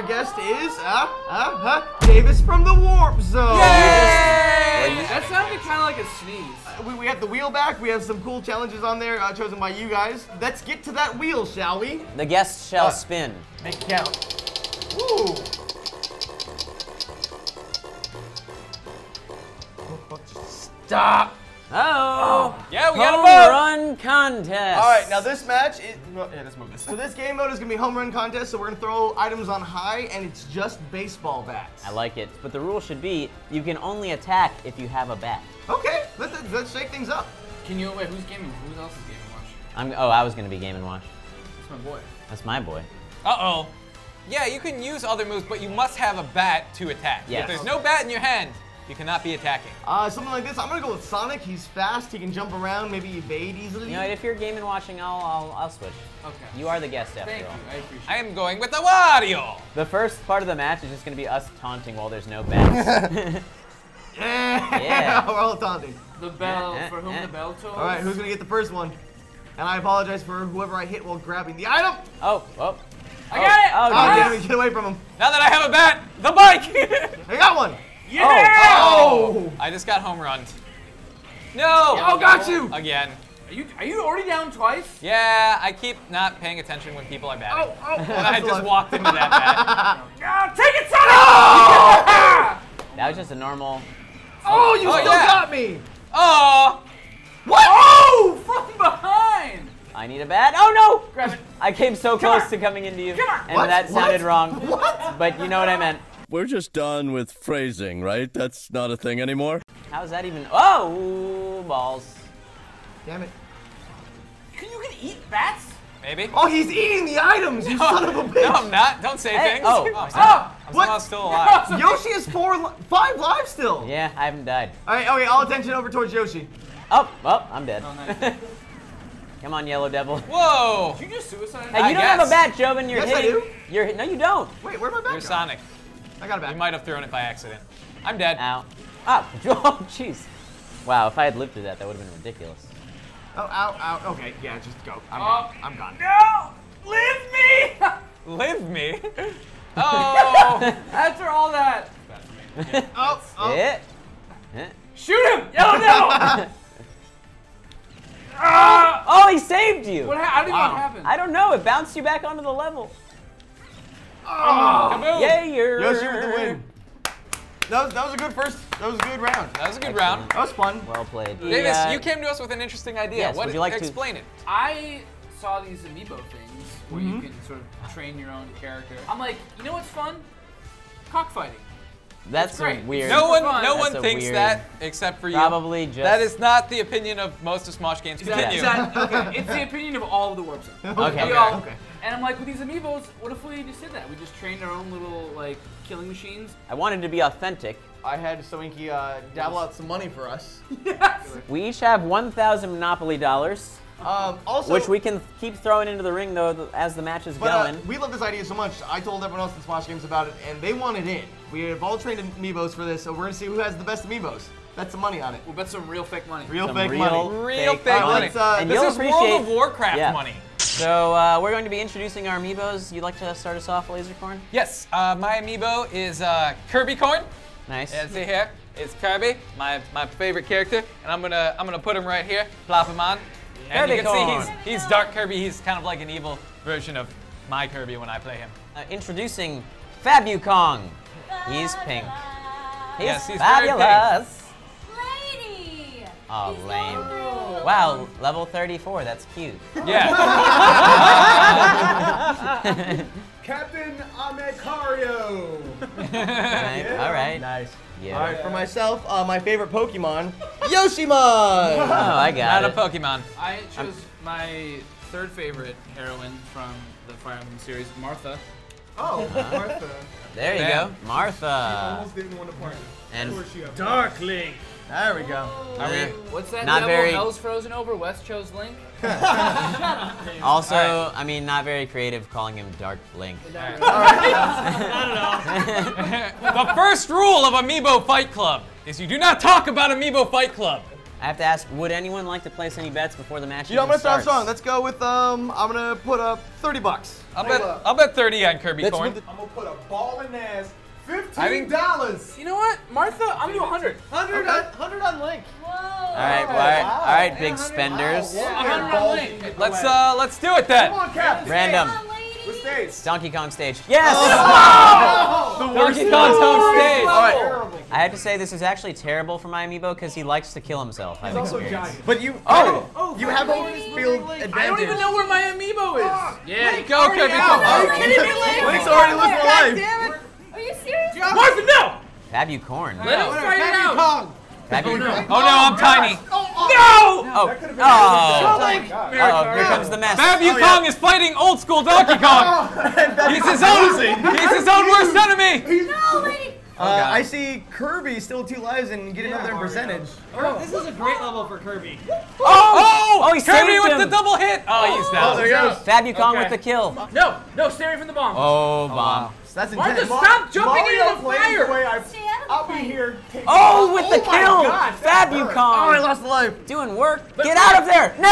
our guest is uh, uh, uh, Davis from the Warp Zone. That sounded kind of like a sneeze. Uh, We, we have the wheel back. We have some cool challenges on there uh, chosen by you guys. Let's get to that wheel, shall we? The guest shall Uh, spin. Make it count. Woo! Stop! Oh, Yeah, we got a home vote. run contest. All right, now this match is. no, Yeah, let's move this. So this game mode is gonna be home run contest. So we're gonna throw items on high, and it's just baseball bats. I like it, but the rule should be you can only attack if you have a bat. Okay, let's, let's shake things up. Can you wait? Who's gaming? Who else is gaming? Watch. I'm. Oh, I was gonna be Game and Watch. That's my boy. That's my boy. Uh-oh. Yeah, you can use other moves, but you must have a bat to attack. Yes. If there's no bat in your hand, you cannot be attacking. Uh, something like this. I'm gonna go with Sonic. He's fast. He can jump around. Maybe evade easily. You know, if you're Game and Watching, I'll, I'll, I'll switch. Okay. You are the guest after Thank you. I appreciate I am going with the Wario. The first part of the match is just gonna be us taunting while there's no bats. yeah. Yeah. we're all taunting. The bell eh, for whom the bell tolls. All right, who's gonna get the first one? And I apologize for whoever I hit while grabbing the item. oh, oh. I got it. Oh, Oh, nice. damn it! Get away from him. Now that I have a bat, the bike. I got one. Yeah. Oh! I just got home run. No. Oh, got you. Again. Are you are you already down twice? Yeah, I keep not paying attention when people are batting. Oh, oh, And I just left. walked into that bat. Ah, take it, Sonic! That was just a normal. Oh, you Oh, still yeah. got me. Oh. What? Oh, from behind. I need a bat. Oh no! Grab it. I came so close on. to coming into you, Come on. and What? that What? sounded wrong. What? But you know what I meant. We're just done with phrasing, right? That's not a thing anymore. How's that even? Oh, balls. Damn it. Can you can eat bats? Maybe. Oh, he's eating the items. You son of a bitch. No, I'm not. Don't say Hey, things. oh. I'm, Oh, I'm what? somehow still alive. Yoshi has four, li- five lives still. Yeah, I haven't died. All right, okay, all attention over towards Yoshi. Oh, oh, I'm dead. Oh, nice. Come on, Yellow Devil. Whoa. Did you just suicide? Hey, you I don't have a guess. bat, Joven. You're Yes, I hitting. do. You're hit- no, you don't. Wait, where'd my bat? You're go? Sonic. I got it back. You might have thrown it by accident. I'm dead. Ow. Ah, oh, jeez. Wow, if I had lived through that, that would have been ridiculous. Oh, ow, ow. Okay, yeah, just go. I'm Oh. gone. I'm gone. No! Leave me! Live me. Oh. After all that, Oh, oh. Yeah. Eh. shoot him! Yellow devil! Ah! Oh, he saved you. What ha- I don't even know Wow. what happened. I don't know. It bounced you back onto the level. Oh. Kaboom. Yay, you're. Yoshi with the win. That was, that was a good first. That was a good round. That was a good round. That was fun. Well played. Davis, Yeah. you came to us with an interesting idea. Yes, what would you like to- explain it? I saw these amiibo things where you mm-hmm. can sort of train your own character. I'm like, you know what's fun? Cockfighting. That's great. weird. No one, fun. no That's one thinks weird- that except for you. Probably just. That is not the opinion of most of Smosh games. Is Continue. is that- okay, it's the opinion of all of the warp Zone. Okay. We all- okay. And I'm like, with these amiibos, what if we just did that? We just trained our own little like killing machines. I wanted to be authentic. I had Sohinki uh, dabble out some money for us. Yes. We each have 1,000 Monopoly dollars, Um, also, which we can keep throwing into the ring though as the match is But uh, going. we love this idea so much. I told everyone else in Smosh Games about it, and they want it in. We have all trained amiibos for this, so we're gonna see who has the best amiibos. Bet some money on it. We'll bet some real fake money. Real Some fake real- money. Real Fake fake money. money. Uh, And this this is World of Warcraft yeah. money. So uh, we're going to be introducing our amiibos. You'd like to start us off, Lasercorn? Yes, uh, my amiibo is uh, Kirby Corn. Nice. Yeah, see here, it's Kirby, my my favorite character, and I'm gonna I'm gonna put him right here, plop him on, and Kirby you can Corn. see he's he's Dark Kirby. He's kind of like an evil version of my Kirby when I play him. Uh, introducing Fabukong. He's pink. He's Yes, he's very pink. fabulous. Lady! Oh, He's lame. Wow, level 34. That's cute. Yeah. Captain Amekario. Right, All right. Nice. Yeah. All right, for myself, uh, my favorite Pokemon, Yoshimon. Oh, I got Not a it. Pokemon. I chose my third favorite heroine from the Fire Emblem series, Martha. Oh, Martha. There you Bam. go. Martha. Almost didn't want to party. And Where's she up? Darkling. There we go. Are we? What's that Not devil very- Hell's frozen over? Wes chose Link. also, All right. I mean, not very creative calling him Dark Link. the first rule of Amiibo Fight Club is you do not talk about Amiibo Fight Club. I have to ask, would anyone like to place any bets before the match You know, I'm gonna start starts? strong. Let's go with um. I'm gonna put up 30 bucks. I'll bet I'll bet 30 on Kirby That's Corn. with the- I'm gonna put a ball in ass. I Fifteen think- dollars. You know what, Martha? I'm doing 100. 100 Okay. on, 100 on Link. Whoa. All right, all right, all right, big spenders. Wow. 100 on Link. Let's uh let's do it then. Come on, Captain. Random. Come on, ladies. What stage? Donkey Kong stage. Yes! Donkey Kong's home stage. All right. Terrible. I have to say this is actually terrible for my amiibo because he likes to kill himself. I've Also experienced. giant. But you. Oh! Oh. You have home field advantage. I don't even know where my amiibo is. Yeah, Go Kirby Corn. Are you kidding me, Link? Link's already lived the life. Are you serious? Martha, no! Fabu Corn. Let him fight it out. Kong. Fabu no. Corn. Oh no, I'm tiny. Oh! That could've been Oh! my Uh-oh, here comes the mess. Fabu Oh, yeah. Kong is fighting old school Donkey Kong. He's his own. He's his own worst enemy. No, lady. Uh, I see Kirby still two lives and getting up there in percentage. This is a great level for Kirby. Oh! Oh, oh he Kirby saved with him. the double hit. Oh, he's Oh, down. there he goes. Fabu Kong Okay. with the kill. No, no, stay away from the bomb. Oh, bomb. That's Martha, intense. stop jumping Mario into the plays fire. the way I, Stay out of the I'll be here. taking- Oh, with the kill! God, that Fabu hurt. Oh, I lost a life. Doing work. Get out of there! No!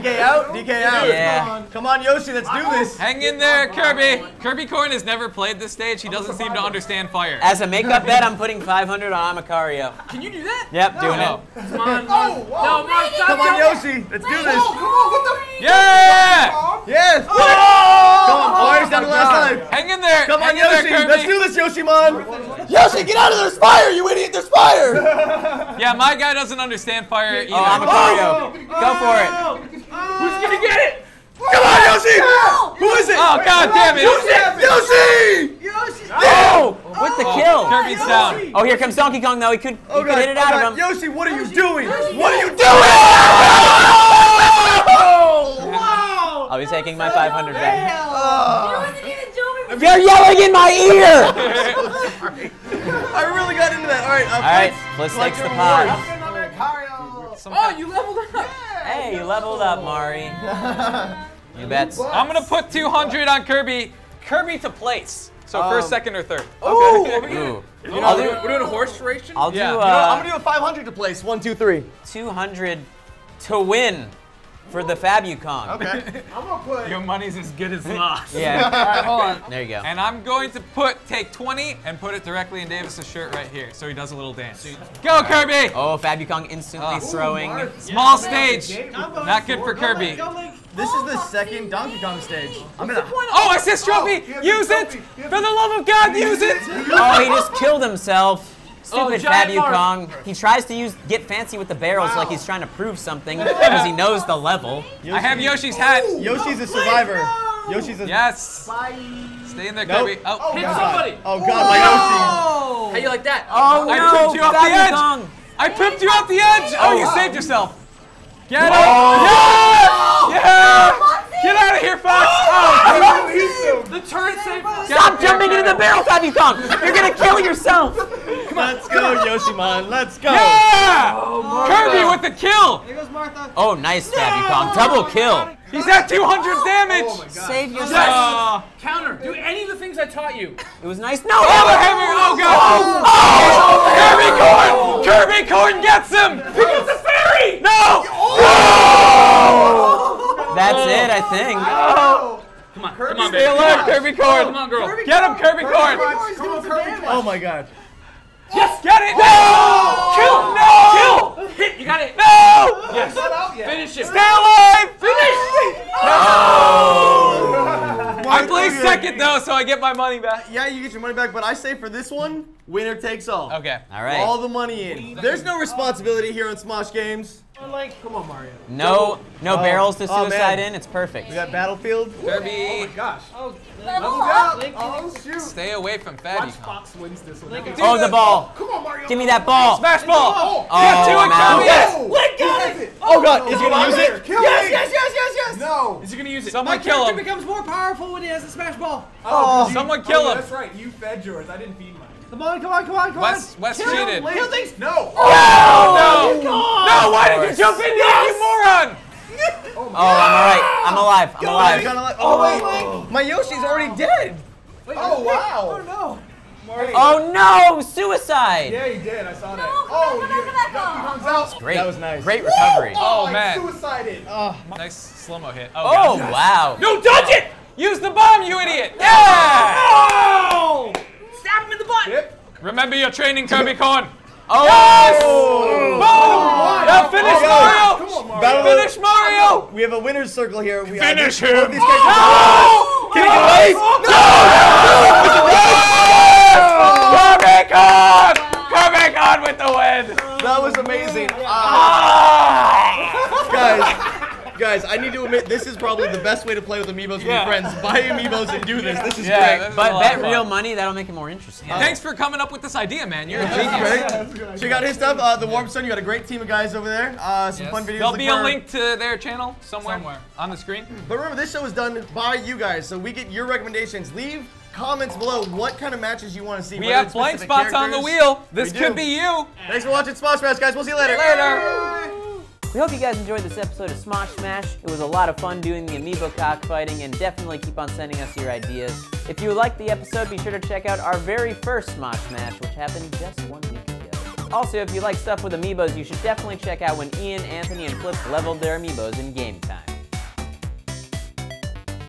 DK out. DK out. Yeah. Come on, Yoshi. Let's do this. Hang in there, Kirby. Kirby Corn has never played this stage. He doesn't seem to understand fire. As a makeup bet, I'm putting 500 on Amakario. Can you do that? Yep, doing No. it. Come on, Oh, whoa. No, Martha, stop Come on. Yoshi. Let's do Lady. this. Come on, what the? Yeah! Yes. Oh, Come on, Flyers oh down the last God. life. Hang in there. Come on, Hang in there, Yoshi. Let's do this, Yoshimon. Yoshi, get out of there. There's fire, you idiot. There's fire. Yeah, my guy doesn't understand fire either. Oh, Amakario. Go for it. Oh! Who's gonna get it? Come on, Yoshi. Who is it? Oh, god damn it. Yoshi. Yoshi! Oh, oh! With the kill. Kirby's down. Oh, here comes Donkey Kong, though. He could, he Oh, could hit it Oh, out God. of him. Yoshi, what are you doing? What are you doing? Wow. I'll be taking my 500 back. You wasn't even jumping. You're yelling in my ear! I really got into that. All right. Uh, All right, Flex, takes the pod. rewards. Another Mario. Oh, you leveled up. Hey, you leveled up, Mari. You bet. I'm gonna put 200 on Kirby. Kirby to place. So first, Um, second, or third. Ooh. Ooh. You I'll do, we're doing a horse ration. I'll do Yeah. You know, I'm uh, gonna do a 500 to place. One, two, three. 200 to win for the Fabu Kong. Okay. I'm gonna put. Your money's as good as lost. Yeah, Alright, hold on. there you go. And I'm going to put take 20 and put it directly in Davis's shirt right here, so he does a little dance. Go Kirby! Oh, Fabu Kong instantly Oh. throwing. Small stage. Not good for Kirby. Go, Link. This is the second Donkey Kong stage. I'm gonna. Oh, assist trophy! he has Use it! trophy. For the love of God, use it! Oh, he just killed himself. Stupid oh, giant Fabu mark. Kong. He tries to use get fancy with the barrels like he's trying to prove something because he knows the level. I have Yoshi's hat. Yoshi's a survivor. Yoshi's a. Yes. Stay in there, Nope. Kirby. Oh, oh, Hit God. somebody. Oh God, my Yoshi. How you like that? Oh I no, pimped you off the edge. Kong. I pimped you off the edge! Oh, you wow. saved yourself. Get him! Yeah! Yeah! Get out of here, Fox! Oh, He's so The turret saved us. Stop jumping into the barrel, Fabu Kong. You're gonna kill yourself. Let's go, Yoshimon. Let's go. yeah! Oh, Kirby with the kill! There goes Martha. Oh, nice, Fabu Kong. Double kill. He's at 200 damage! Oh my Save yourself. Oh, Counter. Do any of the things I taught you. It was nice. No. oh, hammer! Oh, God! Oh! oh! Kirby oh! Corn! Kirby Corn gets him! Pick up the fairy! No! No. That's it, I think. Come on, come on, Stay baby. alive, Kirby Corn! Come on, girl. Get him, Kirby Corn! Come Kirby. Oh my God. Yes! Get it! No! Kill! No! Kill! Hit. You got it. No! Yes. Not out yet. Finish it. Stay alive! Finish! Oh. I placed second though, so I get my money back. Yeah, you get your money back, but I say for this one, winner takes all. Okay. All right. All the money in. There's no responsibility here on Smosh Games. Like, come on, Mario. No, no Oh. barrels to Oh, suicide oh, man. in. It's perfect. We got Battlefield. Kirby, oh Gosh. Oh, Level Level up. up. Oh shoot. stay away from Fatty. Watch Fox wins this one. Link, Oh, the ball. Come on, Mario. Give me that ball. Smash ball! Oh, Get to it, man. Kirby! Yes! Link got it. Oh God, oh, is he gonna use it? Kill yes, me. yes, yes, yes, yes. No. Is he gonna use it? Someone My kill character him! becomes more powerful when he has a smash ball. Oh. oh you- Someone kill oh, him. That's right. You fed yours. I didn't feed mine. Come on, come on, come on, come Wes, on. Wes Kill cheated. Link. Kill things. No. Oh, no! No, why did you jump in there, you moron? Oh my Oh, I'm alright. I'm alive. I'm I'm alive. kinda oh, oh wait, my Yoshi's already dead. Oh wow. Oh no. Oh no! Suicide! Yeah, he did. I saw that. No, come oh, back, you- come back, oh, come Yucky back. comes out. Great. That was nice. Great recovery. Oh, I man. Suicided. Oh. Nice slow-mo hit. Oh, oh God. wow. No, dodge it! Use the bomb, you idiot! Yeah! Oh! Stab him in the butt. Yep. Remember your training, Kirby Corn. Oh! Boom! Now finish Oh, Mario! Come on, Mario. Battle Finish Mario! We have a winner's circle here. We Finish I think both him. These characters Can he get away? Kirby Corn! Kirby Corn with the win! That was amazing. Uh, Ah! guys, guys, I need to admit this is probably the best way to play with amiibos with Yeah. your friends. Buy amiibos and do this. This is Yeah, great. this is But bet real money, that'll make it more interesting. Thanks for coming up with this idea, man. You're a This is genius. great. Check out his stuff. Uh, the Warp Zone. You got a great team of guys over there. Uh, some Yes. fun videos. There'll Look be a link to their channel somewhere, Somewhere. on the screen. But remember, this show is done by you guys, so we get your recommendations. Leave comments below what kind of matches you want to see. We whether have it's blank specific spots on the wheel. This We could do. be you. Thanks for watching Smosh Smash, guys. We'll see you later. Later. We hope you guys enjoyed this episode of Smosh Smash. It was a lot of fun doing the amiibo cockfighting, and definitely keep on sending us your ideas. If you liked the episode, be sure to check out our very first Smosh Smash, which happened just one week ago. Also, if you like stuff with amiibos, you should definitely check out when Ian, Anthony, and Flip leveled their amiibos in game time.